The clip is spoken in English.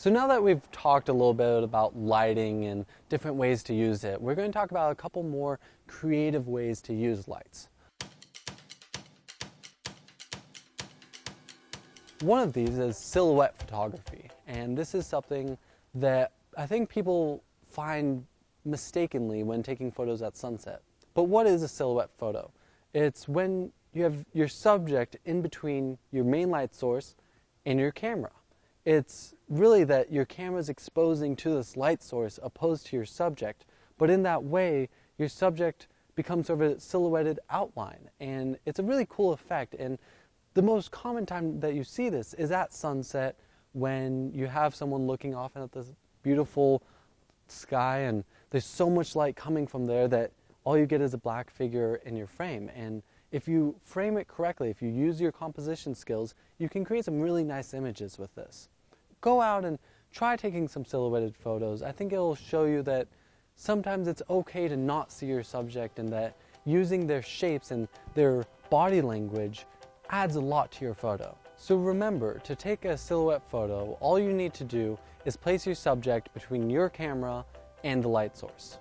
So now that we've talked a little bit about lighting and different ways to use it, we're going to talk about a couple more creative ways to use lights. One of these is silhouette photography, and this is something that I think people find mistakenly when taking photos at sunset. But what is a silhouette photo? It's when you have your subject in between your main light source and your camera it's really that your camera is exposing to this light source opposed to your subject, but in that way, your subject becomes sort of a silhouetted outline, and it's a really cool effect. And the most common time that you see this is at sunset when you have someone looking off at this beautiful sky, and there's so much light coming from there that all you get is a black figure in your frame. And if you frame it correctly, if you use your composition skills, you can create some really nice images with this. Go out and try taking some silhouetted photos. I think it'll show you that sometimes it's okay to not see your subject and that using their shapes and their body language adds a lot to your photo. So remember, to take a silhouette photo, all you need to do is place your subject between your camera and the light source.